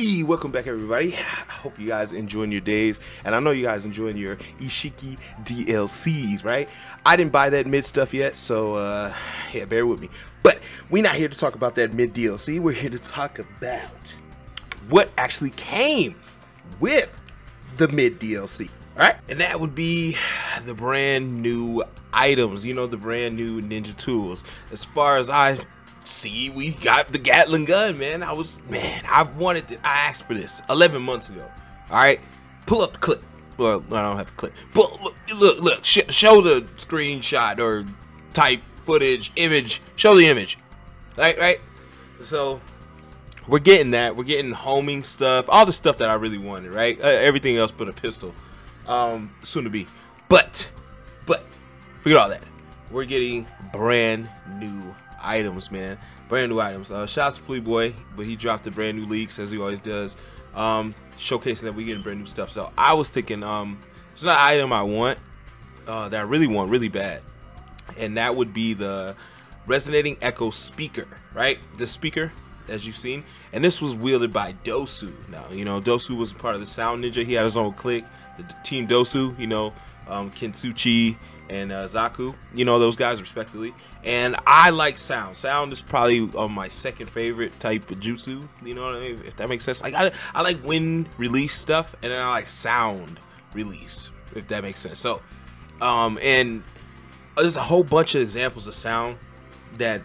Hey, welcome back everybody. I hope you guys enjoying your days and I know you guys enjoying your Ishiki DLCs, right? I didn't buy that mid stuff yet, so uh yeah, bear with me. But we're not here to talk about that mid DLC. We're here to talk about what actually came with the mid DLC. All right, and that would be the brand new items, you know, the brand new ninja tools. As far as I see, we got the Gatling gun, man. I was, man, I wanted to, I asked for this 11 months ago. All right, pull up the clip. Well, I don't have the clip. But look, look, look sh show the screenshot or type footage, image, show the image. Right, right? So, we're getting that. We're getting homing stuff, all the stuff that I really wanted, right? Uh, everything else but a pistol. Um, soon to be. But, but, forget all that. We're getting brand new items, man. Brand new items. Uh, shouts to Flea Boy, but he dropped the brand new leaks as he always does, um, showcasing that we getting brand new stuff. So I was thinking, um, it's not an item I want, uh, that I really want, really bad, and that would be the resonating echo speaker, right? The speaker, as you've seen, and this was wielded by Dosu. Now, you know, Dosu was part of the Sound Ninja. He had his own clique, the Team Dosu. You know, um, Kin Tsuchi and uh, Zaku. You know those guys respectively. And I like sound. Sound is probably uh, my second favorite type of jutsu. You know what I mean? If that makes sense. Like I, I like wind release stuff, and then I like sound release. If that makes sense. So, um, and there's a whole bunch of examples of sound that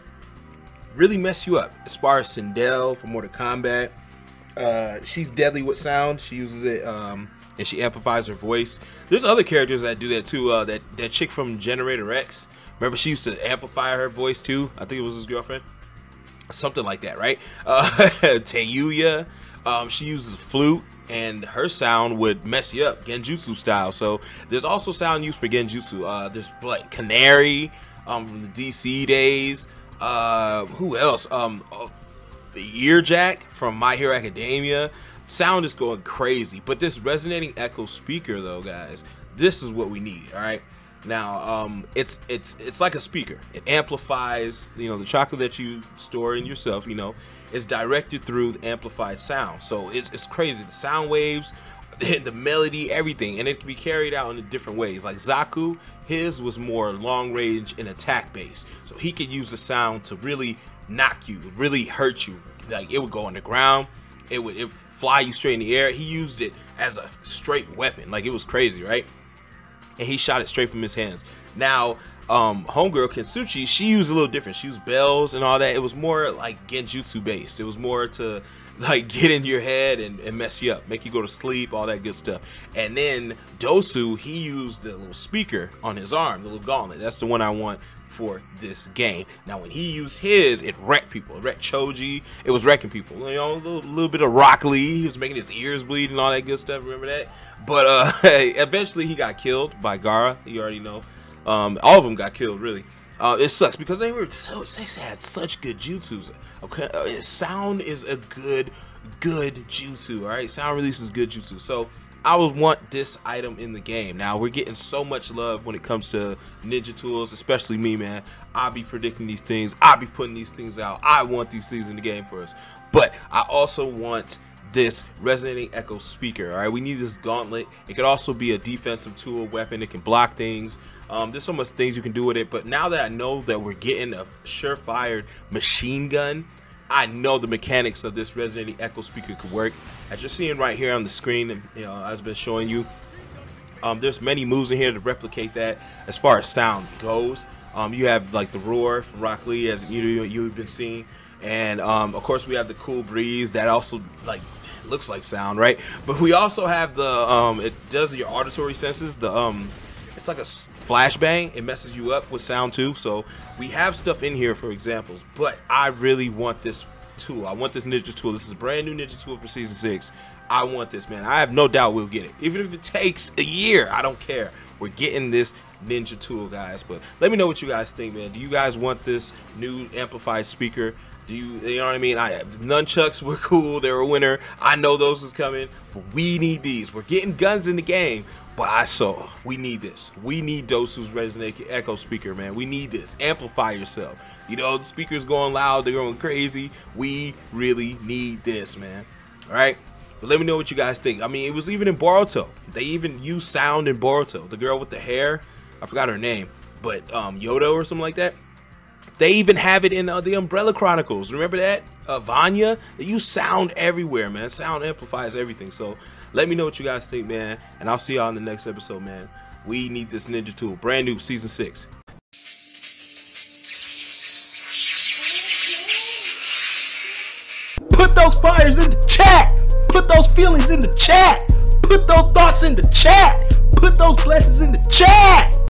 really mess you up. As far as Sindel from Mortal Kombat, uh, she's deadly with sound. She uses it, um, and she amplifies her voice. There's other characters that do that too. Uh, that that chick from Generator X Remember, she used to amplify her voice too. I think it was his girlfriend, something like that, right? Uh, Tayuya, um, she uses flute, and her sound would mess you up, Genjutsu style. So there's also sound used for Genjutsu. Uh, there's like Canary um, from the DC days. Uh, who else? Um, uh, the Earjack from My Hero Academia. Sound is going crazy, but this resonating echo speaker, though, guys, this is what we need. All right. Now, um, it's it's it's like a speaker. It amplifies, you know, the chakra that you store in yourself. You know, is directed through the amplified sound. So it's it's crazy. The sound waves, the melody, everything, and it can be carried out in different ways. Like Zaku, his was more long range and attack based, so he could use the sound to really knock you, really hurt you. Like it would go on the ground, it would it fly you straight in the air. He used it as a straight weapon. Like it was crazy, right? and he shot it straight from his hands. Now, um, homegirl Kin Tsuchi, she used a little different. She used bells and all that. It was more like genjutsu based. It was more to like get in your head and, and mess you up, make you go to sleep, all that good stuff. And then Dosu, he used the little speaker on his arm, the little gauntlet. That's the one I want for this game. Now, when he used his, it wrecked people. It wrecked Choji. It was wrecking people. You know, a little, little bit of Rock Lee. He was making his ears bleed and all that good stuff. Remember that? But uh, eventually he got killed by Gaara. You already know. Um, all of them got killed, really. Uh, it sucks because they were so they had such good jutsus. Okay, uh, sound is a good, good jutsu. All right, sound releases good jutsu. So I would want this item in the game. Now we're getting so much love when it comes to ninja tools, especially me, man. I'll be predicting these things. I'll be putting these things out. I want these things in the game for us. But I also want this resonating echo speaker all right we need this gauntlet it could also be a defensive tool weapon it can block things um, there's so much things you can do with it but now that i know that we're getting a surefire machine gun i know the mechanics of this resonating echo speaker could work as you're seeing right here on the screen you know i've been showing you um, there's many moves in here to replicate that as far as sound goes um, you have like the roar from rock lee as you you've been seeing and um, of course we have the cool breeze that also like looks like sound, right? But we also have the um, it does your auditory senses. The um, it's like a flashbang. It messes you up with sound too. So we have stuff in here for examples. But I really want this tool. I want this ninja tool. This is a brand new ninja tool for season six. I want this, man. I have no doubt we'll get it, even if it takes a year. I don't care. We're getting this ninja tool, guys. But let me know what you guys think, man. Do you guys want this new amplified speaker? Do you, you know what I mean? I nunchucks were cool. They were a winner. I know those is coming, but we need these. We're getting guns in the game, but I saw we need this. We need Dosu's Resonate Echo speaker, man. We need this. Amplify yourself. You know, the speaker's going loud. They're going crazy. We really need this, man. All right. But let me know what you guys think. I mean, it was even in Boruto. They even used sound in Boruto. The girl with the hair, I forgot her name, but um, Yodo or something like that. They even have it in uh, the Umbrella Chronicles. Remember that? Uh, Vanya? Use sound everywhere, man. Sound amplifies everything. So let me know what you guys think, man. And I'll see y'all in the next episode, man. We need this ninja tool. Brand new, season six. Put those fires in the chat. Put those feelings in the chat. Put those thoughts in the chat. Put those blessings in the chat.